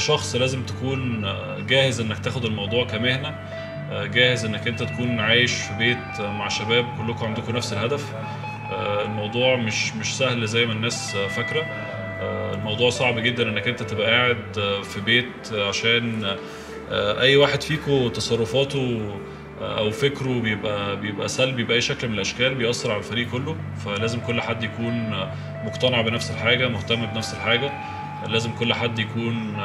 كشخص لازم تكون جاهز إنك تاخد الموضوع كمهنة جاهز إنك أنت تكون عايش في بيت مع شباب كلكم عندكم نفس الهدف. الموضوع مش مش سهل زي ما الناس فاكرة. الموضوع صعب جدا إنك أنت تبقى قاعد في بيت عشان أي واحد فيكم تصرفاته أو فكره بيبقى بيبقى سلبي بأي شكل من الأشكال بيأثر على الفريق كله. فلازم كل حد يكون مقتنع بنفس الحاجة مهتم بنفس الحاجة. لازم كل حد يكون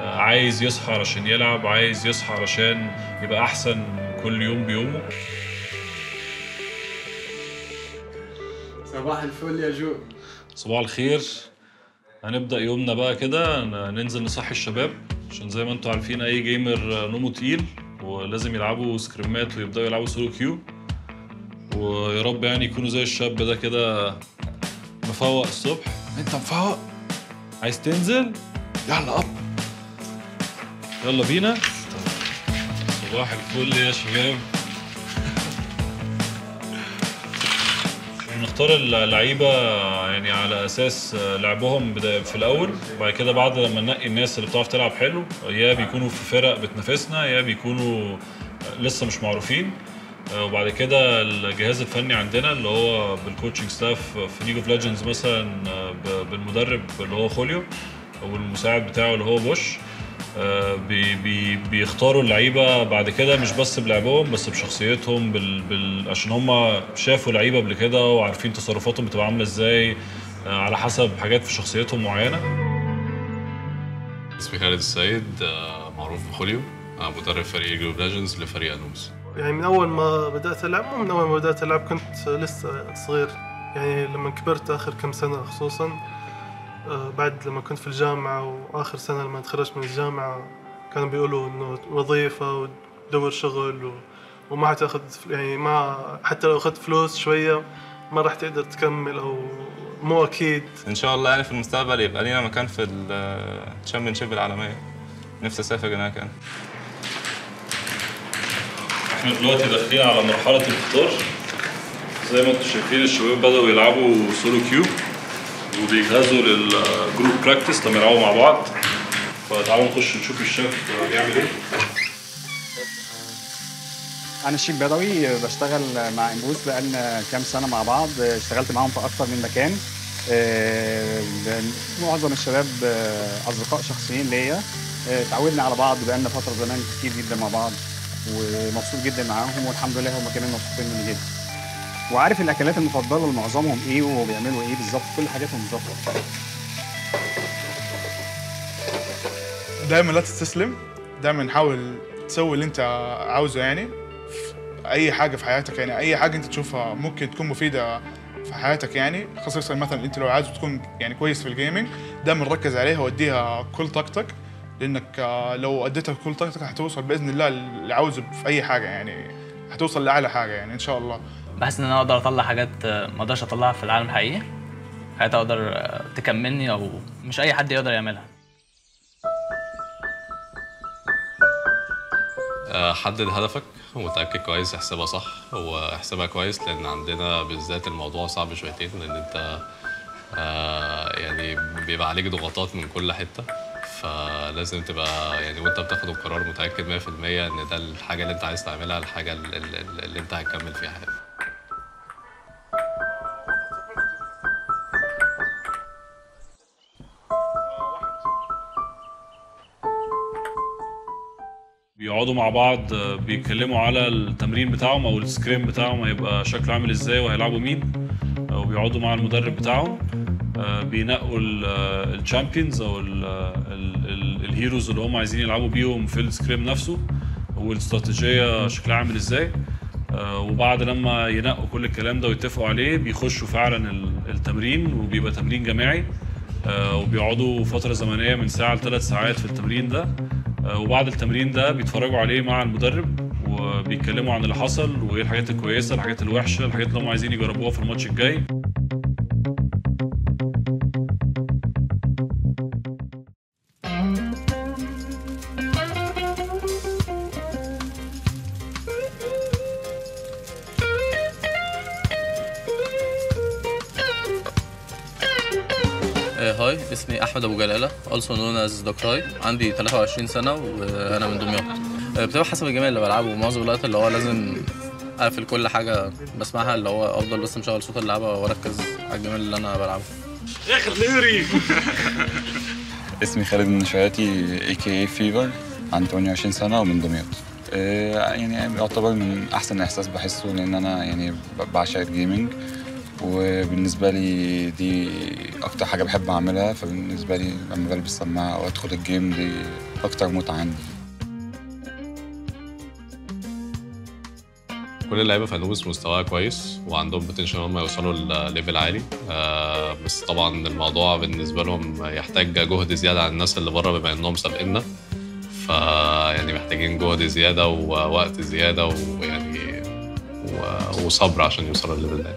عايز يصحى علشان يلعب عايز يصحى علشان يبقى أحسن كل يوم بيومه. صباح الفل يا جو. صباح الخير. هنبدأ يومنا بقى كده. ننزل نصحي الشباب عشان زي ما أنتوا عارفين أي gamer نومه تقيل ولازم يلعبوا سكريمات ويبدأوا يلعبوا solo queue ويا رب يعني يكونوا زي الشاب ده كده مفوق الصبح. انت مفوق؟ عايز تنزل؟ يلا أب. يلا بينا. صباح الفل يا شباب بنختار اللعيبة يعني على أساس لعبهم في الأول. وبعد كده بعد لما ننقي الناس اللي بتعرف تلعب حلو يا بيكونوا في فرق بتنافسنا يا بيكونوا لسه مش معروفين. وبعد كده الجهاز الفني عندنا اللي هو بال coaching staff في League of Legends مثلا بالمدرب اللي هو خوليو والمساعد بتاعه اللي هو بوش بي بي بيختاروا اللعيبة بعد كده مش بس بلعبهم بس بشخصيتهم بال بال عشان هم شافوا لعيبة قبل كده وعارفين تصرفاتهم بتبقى عاملة إزاي على حسب حاجات في شخصيتهم معينة. اسمي خالد السيد معروف بخوليو مدرب فريق League of Legends لفريق انوبيس يعني من أول ما بدأت ألعب مو من أول ما بدأت ألعب كنت لسه صغير. يعني لما كبرت آخر كم سنة خصوصا بعد لما كنت في الجامعة وآخر سنة لما تخرجت من الجامعة كانوا بيقولوا إنه وظيفة ودور شغل و... وما حتاخد يعني ما حتى لو أخذت فلوس شوية ما راح تقدر تكمل أو مو أكيد. إن شاء الله يعني في المستقبل يبقى لينا مكان في ال championship العالمية. نفسي أسافر هناك يعني. إحنا دلوقتي داخلين على مرحلة الفطار. زي ما أنتم شايفين الشباب بدأوا يلعبوا solo queue وبيجهزوا لل group practice لما يلعبوا مع بعض. فتعالوا نخش نشوف الشيف بيعمل إيه. أنا الشيف بدوي بشتغل مع إنبوس بقالنا كام سنة مع بعض. اشتغلت معاهم في أكتر من مكان. معظم الشباب أصدقاء شخصيين ليا. اتعودنا على بعض بقالنا فترة زمان كتير جدا مع بعض. ومبسوط جدا معاهم والحمد لله هم كمان مبسوطين مني جدا. وعارف الأكلات المفضلة لمعظمهم إيه وبيعملوا إيه بالظبط؟ كل حاجاتهم بالظبط. دايما لا تستسلم. دايما حاول تسوي اللي أنت عاوزه يعني. أي حاجة في حياتك يعني أي حاجة أنت تشوفها ممكن تكون مفيدة في حياتك يعني. خصوصا مثلا أنت لو عايز تكون يعني كويس في الجيمنج دايما ركز عليها واديها كل طاقتك. لأنك لو اديتها كل طاقتك هتوصل بإذن الله اللي عاوزه في أي حاجة يعني هتوصل لأعلى حاجة يعني إن شاء الله. بحس إن أنا أقدر أطلع حاجات ما أقدرش أطلعها في العالم الحقيقي حاجات أقدر تكملني أو مش أي حد يقدر يعملها. حدد هدفك وتأكد كويس احسبها صح. واحسبها كويس لأن عندنا بالذات الموضوع صعب شويتين لأن أنت يعني بيبقى عليك ضغوطات من كل حتة. فلازم تبقى يعني وانت بتاخد القرار متأكد 100% ان ده الحاجة اللي انت عايز تعملها الحاجة اللي, انت هتكمل فيها حياتك بيقعدوا مع بعض بيتكلموا على التمرين بتاعهم أو ال scrim بتاعهم هيبقى شكله عامل إزاي وهيلعبوا مين. وبيقعدوا مع المدرب بتاعهم. بينقوا ال champions أو ال heroes اللي هم عايزين يلعبوا بيهم في ال scrim نفسه والاستراتيجية شكلها عامل إزاي. وبعد لما ينقوا كل الكلام ده ويتفقوا عليه بيخشوا فعلا التمرين وبيبقى تمرين جماعي. وبيقعدوا فترة زمنية من ساعة لثلاث ساعات في التمرين ده. وبعد التمرين ده بيتفرجوا عليه مع المدرب وبيتكلموا عن اللي حصل وإيه الحاجات الكويسة الحاجات الوحشة الحاجات اللي هم عايزين يجربوها في الماتش الجاي. Hi اسمي أحمد أبو جلالة also known as دكراي عندي 23 سنة وأنا من دمياط. آه، بتبقى حسب ال game اللي بلعبه. معظم الوقت اللي هو لازم أقفل كل حاجة بسمعها اللي هو أفضل بس مشغل صوت اللعبة وأركز على ال game اللي أنا بلعبه. اسمي خالد النشواتي a.k.a. Fever عندي 28 سنة ومن دمياط. آه، يعني يعتبر من أحسن احساس بحسه لأن أنا يعني بعشق ال gaming وبالنسبة لي دي أكتر حاجة بحب أعملها فبالنسبة لي لما بلبس سماعة أو أدخل ال game دي أكتر متعة عندي. كل اللعيبة في انوبيس مستواها كويس وعندهم potential هم يوصلوا لل level عالي. آه بس طبعا الموضوع بالنسبة لهم يحتاج جهد زيادة عن الناس اللي بره بما إنهم سابقنا فيعني محتاجين جهد زيادة ووقت زيادة ويعني وصبر عشان يوصلوا لليفل ده